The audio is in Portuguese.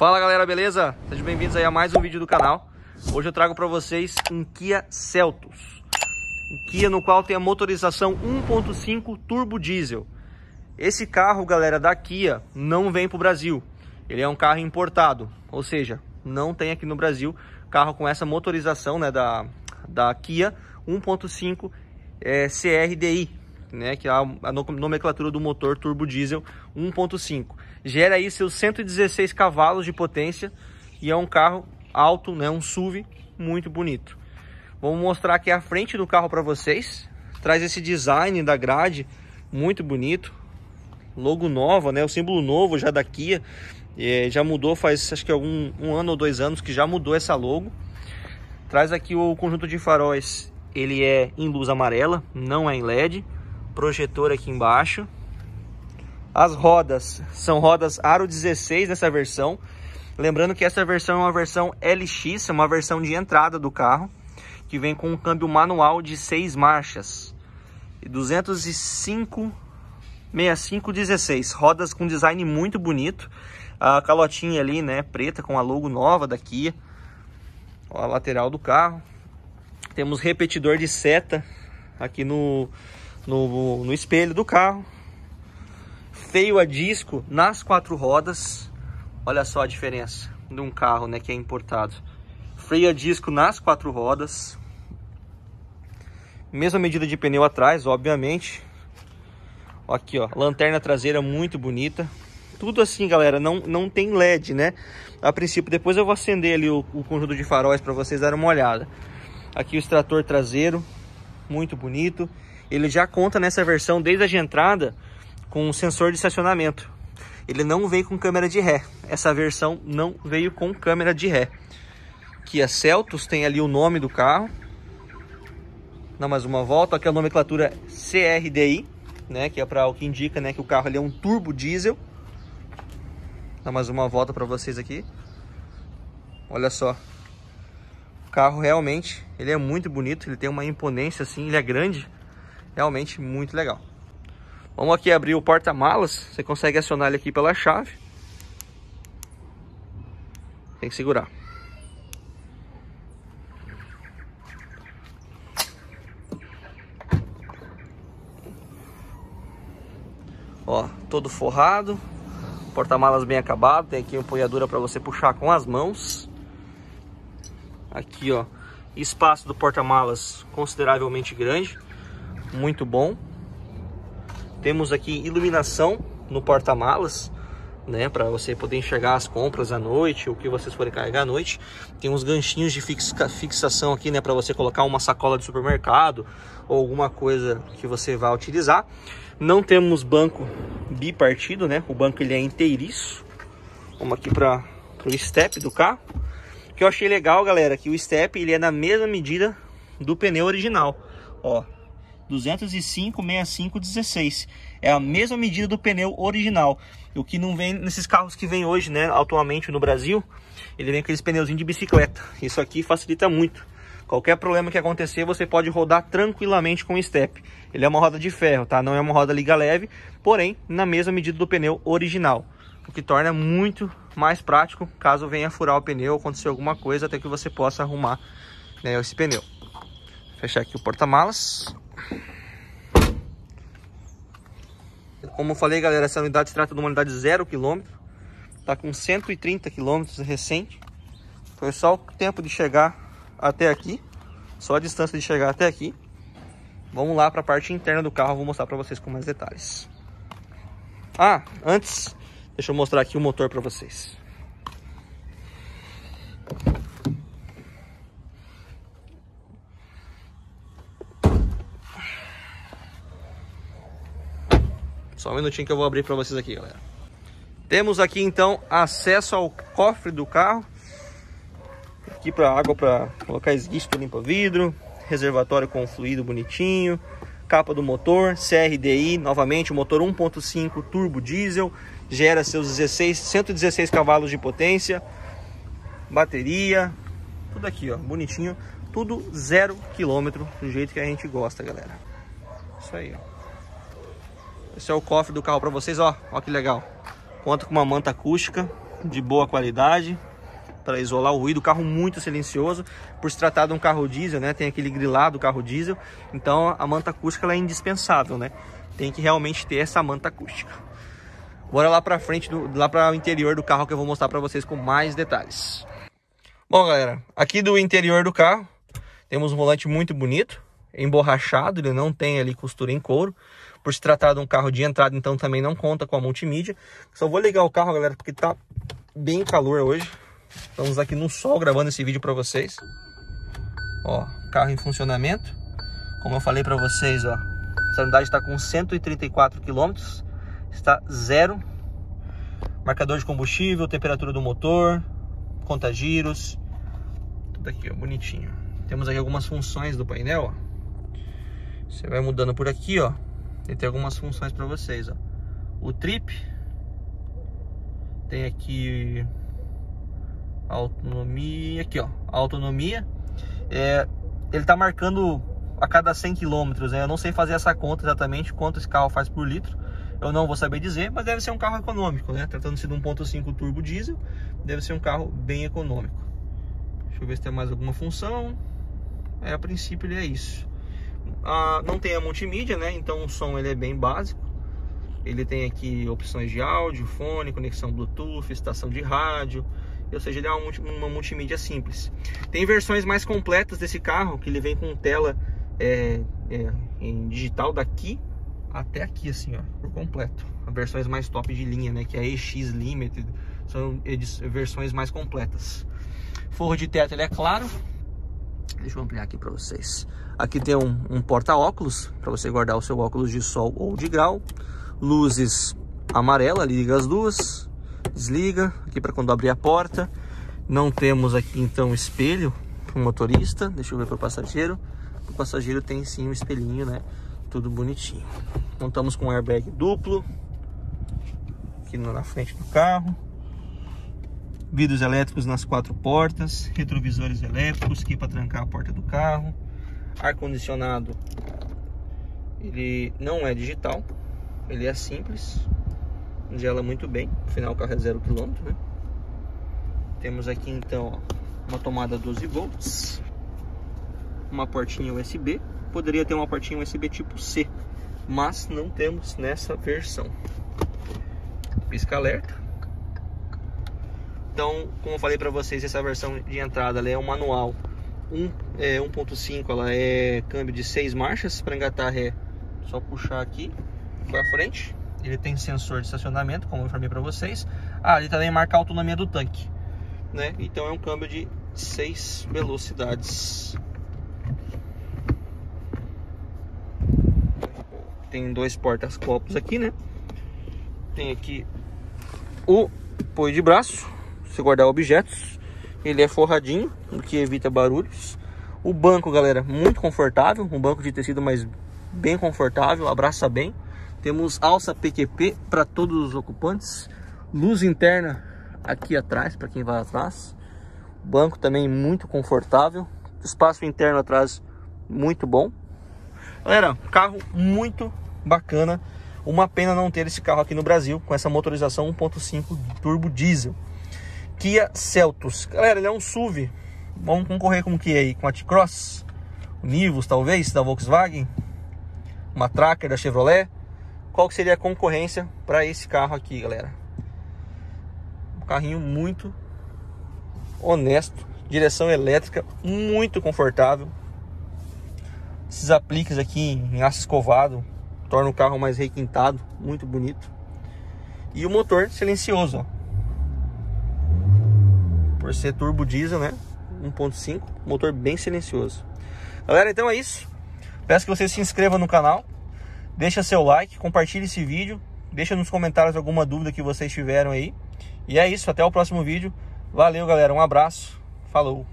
Fala galera, beleza? Sejam bem-vindos aí a mais um vídeo do canal. Hoje eu trago para vocês um Kia Celtos. Um Kia no qual tem a motorização 1.5 turbo diesel. Esse carro, galera, da Kia não vem para o Brasil. Ele é um carro importado, ou seja, não tem aqui no Brasil carro com essa motorização né, da, da Kia 1.5 é, CRDI, né, que é a, a nomenclatura do motor turbo diesel 1.5. Gera aí seus 116 cavalos de potência e é um carro alto, né, um SUV muito bonito. Vamos mostrar aqui a frente do carro para vocês. Traz esse design da grade muito bonito. Logo nova, né, o símbolo novo já da Kia. É, já mudou faz acho que algum um ano ou dois anos que já mudou essa logo. Traz aqui o conjunto de faróis, ele é em luz amarela, não é em LED. Projetor aqui embaixo. As rodas são rodas Aro 16 nessa versão. Lembrando que essa versão é uma versão LX, é uma versão de entrada do carro, que vem com um câmbio manual de 6 marchas. 205 6516, rodas com design muito bonito. A calotinha ali, né, preta com a logo nova da Kia. Ó, a lateral do carro. Temos repetidor de seta aqui no, no, no espelho do carro. Feio a disco nas quatro rodas. Olha só a diferença de um carro né, que é importado. Freio a disco nas quatro rodas. Mesma medida de pneu atrás, obviamente. Aqui, ó, lanterna traseira muito bonita. Tudo assim, galera, não, não tem LED, né? A princípio, depois eu vou acender ali o, o conjunto de faróis para vocês darem uma olhada. Aqui o extrator traseiro, muito bonito. Ele já conta nessa versão, desde a entrada, com um sensor de estacionamento. Ele não veio com câmera de ré. Essa versão não veio com câmera de ré. Kia Celtos tem ali o nome do carro. Dá mais uma volta. Aqui a nomenclatura CRDI, né? Que é para o que indica, né? Que o carro ali é um turbo diesel. Dá mais uma volta para vocês aqui. Olha só. O carro realmente, ele é muito bonito. Ele tem uma imponência assim, ele é grande. Realmente muito legal. Vamos aqui abrir o porta-malas. Você consegue acionar ele aqui pela chave. Tem que segurar. Ó, todo forrado. Porta-malas bem acabado. Tem aqui uma empunhadura para você puxar com as mãos. Aqui, ó. Espaço do porta-malas consideravelmente grande. Muito bom. Temos aqui iluminação no porta-malas, né, para você poder enxergar as compras à noite, o que vocês forem carregar à noite. Tem uns ganchinhos de fixa, fixação aqui, né, para você colocar uma sacola de supermercado ou alguma coisa que você vai utilizar. Não temos banco bipartido, né? O banco ele é inteiriço. Vamos aqui para o step do carro. O que eu achei legal, galera, que o step ele é na mesma medida do pneu original. Ó, 205 65 16. É a mesma medida do pneu original. O que não vem nesses carros que vem hoje, né, atualmente no Brasil, ele vem com aqueles pneuzinhos de bicicleta. Isso aqui facilita muito. Qualquer problema que acontecer, você pode rodar tranquilamente com o step. Ele é uma roda de ferro, tá? Não é uma roda liga leve, porém na mesma medida do pneu original. O que torna muito mais prático caso venha furar o pneu acontecer alguma coisa, até que você possa arrumar né, esse pneu. Fechar aqui o porta-malas. Como eu falei, galera, essa unidade se trata de uma unidade zero quilômetro. Tá com 130 quilômetros recente. Foi só o tempo de chegar até aqui. Só a distância de chegar até aqui. Vamos lá para a parte interna do carro, vou mostrar para vocês com mais detalhes. Ah, antes, deixa eu mostrar aqui o motor para vocês. Um minutinho que eu vou abrir para vocês aqui, galera. Temos aqui então acesso ao cofre do carro. Aqui para água para colocar esguicho para limpar vidro, reservatório com fluido bonitinho, capa do motor, CRDI, novamente motor 1.5 turbo diesel, gera seus 16, 116 cavalos de potência, bateria, tudo aqui ó, bonitinho, tudo zero quilômetro do jeito que a gente gosta, galera. Isso aí, ó. Esse é o cofre do carro para vocês, ó. Ó que legal. Conta com uma manta acústica. de boa qualidade para isolar o ruído, carro muito silencioso, por se tratar de um carro diesel, né? Tem aquele grilado carro diesel, então a manta acústica é indispensável, né? Tem que realmente ter essa manta acústica. Bora lá para frente, do, lá para o interior do carro que eu vou mostrar para vocês com mais detalhes. Bom, galera, aqui do interior do carro temos um volante muito bonito, emborrachado, ele não tem ali costura em couro. Por se tratar de um carro de entrada, então também não conta com a multimídia. Só vou ligar o carro, galera, porque tá bem calor hoje. Estamos aqui no sol gravando esse vídeo para vocês. Ó, carro em funcionamento. Como eu falei para vocês, ó, essa unidade está com 134 km, está zero. Marcador de combustível, temperatura do motor, conta giros, tudo aqui, ó, bonitinho. Temos aqui algumas funções do painel, ó. Você vai mudando por aqui, ó. Tem algumas funções para vocês, ó. O trip tem aqui autonomia, aqui ó, autonomia. É, ele tá marcando a cada 100 km, né? Eu não sei fazer essa conta exatamente quanto esse carro faz por litro. Eu não vou saber dizer, mas deve ser um carro econômico, né? Tratando-se de 1.5 turbo diesel, deve ser um carro bem econômico. Deixa eu ver se tem mais alguma função. É, a princípio ele é isso. Ah, não tem a multimídia, né? Então o som ele é bem básico. Ele tem aqui opções de áudio, fone, conexão Bluetooth, estação de rádio, ou seja, ele é uma, multimídia simples. Tem versões mais completas desse carro, que ele vem com tela é, é, em digital daqui até aqui, assim, ó, por completo. Versões mais top de linha, né, que é a EX Limited, são versões mais completas. Forro de teto, ele é claro. Deixa eu ampliar aqui para vocês. Aqui tem um, um porta-óculos, para você guardar o seu óculos de sol ou de grau. Luzes amarela, liga as duas desliga aqui para quando abrir a porta. Não temos aqui então espelho para o motorista. Deixa eu ver para o passageiro. O passageiro tem sim um espelhinho, né? Tudo bonitinho. Contamos com um airbag duplo aqui na frente do carro. Vidros elétricos nas quatro portas, retrovisores elétricos aqui para trancar a porta do carro. Ar condicionado. Ele não é digital, ele é simples, gela muito bem, afinal o carro é zero quilômetro, né? Temos aqui então ó, uma tomada 12 volts, uma portinha USB, poderia ter uma portinha USB tipo C, mas não temos nessa versão. Pisca alerta. Então, como eu falei para vocês, essa versão de entrada é um manual 1.5, é, 1.5 ela é câmbio de 6 marchas para engatar ré, só puxar aqui para frente ele tem sensor de estacionamento, como eu informei para vocês. Ah, ele também marca a autonomia do tanque, né? Então é um câmbio de 6 velocidades. Tem dois portas-copos aqui, né? Tem aqui o apoio de braço, você guardar objetos. Ele é forradinho, o que evita barulhos. O banco, galera, muito confortável, um banco de tecido, mas bem confortável, abraça bem. Temos alça PQP para todos os ocupantes. Luz interna aqui atrás, para quem vai atrás. Banco também muito confortável. Espaço interno atrás muito bom. Galera, carro muito bacana. Uma pena não ter esse carro aqui no Brasil com essa motorização 1.5 turbo diesel. Kia Celtos. Galera, ele é um SUV. Vamos concorrer com o que aí? Com a T-Cross? O Nivus, talvez, da Volkswagen? Uma Tracker da Chevrolet? qual que seria a concorrência para esse carro aqui, galera. Um carrinho muito honesto, direção elétrica muito confortável. Esses apliques aqui em aço escovado tornam o carro mais requintado, muito bonito. E o motor silencioso, ó. Por ser turbo diesel, né? 1.5, motor bem silencioso. Galera, então é isso. Peço que você se inscreva no canal, Deixa seu like, compartilhe esse vídeo, deixa nos comentários alguma dúvida que vocês tiveram aí. E é isso, até o próximo vídeo. Valeu, galera, um abraço, falou!